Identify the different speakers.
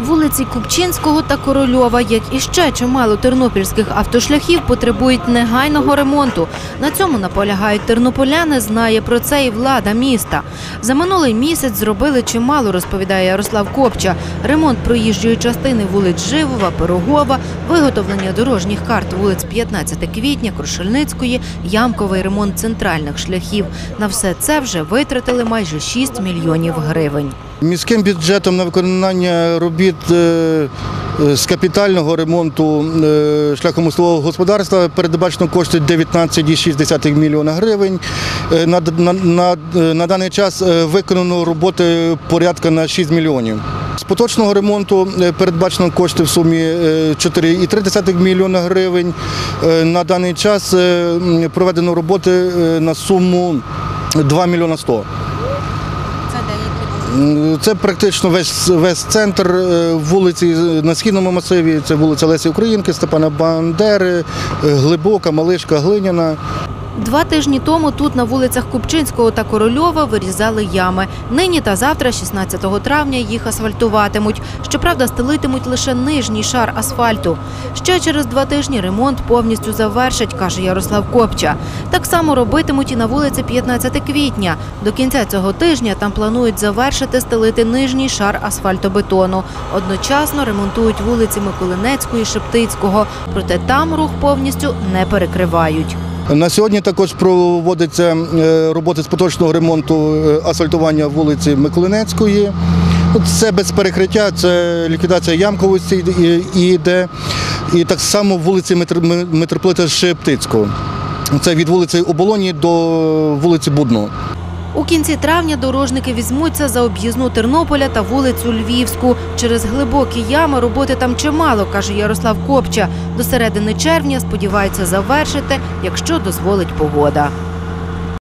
Speaker 1: Вулиці Купчинського та Корольова, як і ще чимало тернопільських автошляхів, потребують негайного ремонту. На цьому наполягають тернополяни. Знає про це і влада міста. За минулий місяць зробили чимало, розповідає Ярослав Копча. Ремонт проїжджої частини вулиць Живова, Пирогова, виготовлення дорожніх карт вулиць 15 квітня, Крушельницької, ямковий ремонт центральних шляхів. На все це вже витратили майже 6 мільйонів гривень.
Speaker 2: Міським бюджетом на виконання робіт е, е, з капітального ремонту е, шляхомостового господарства передбачено кошти 19,6 мільйона гривень. На, на, на, на даний час виконано роботи порядка на 6 мільйонів. З поточного ремонту передбачено кошти в сумі е, 4,3 мільйона гривень. На даний час проведено роботи на суму 2 мільйона 100. Це практично весь весь центр е, вулиці на східному масиві. Це вулиця Лесі Українки, Степана Бандери, е, Глибока, Малишка, Глиняна.
Speaker 1: Два тижні тому тут на вулицях Купчинського та Корольова вирізали ями. Нині та завтра, 16 травня, їх асфальтуватимуть. Щоправда, стелитимуть лише нижній шар асфальту. Ще через два тижні ремонт повністю завершать, каже Ярослав Копча. Так само робитимуть і на вулиці 15 квітня. До кінця цього тижня там планують завершити стелити нижній шар асфальтобетону. Одночасно ремонтують вулиці Миколинецької, Шептицького. Проте там рух повністю не перекривають.
Speaker 2: На сьогодні також проводяться е, роботи з поточного ремонту е, асфальтування вулиці Миколинецької. Це без перекриття, це ліквідація ямковості і- йде. І так само вулиці митрополита Шептицького. Це від вулиці Оболоні до вулиці Будно.
Speaker 1: У кінці травня дорожники візьмуться за об'їзну Тернополя та вулицю Львівську. Через глибокі ями роботи там чимало, каже Ярослав Копча. До середини червня сподіваються завершити, якщо дозволить погода.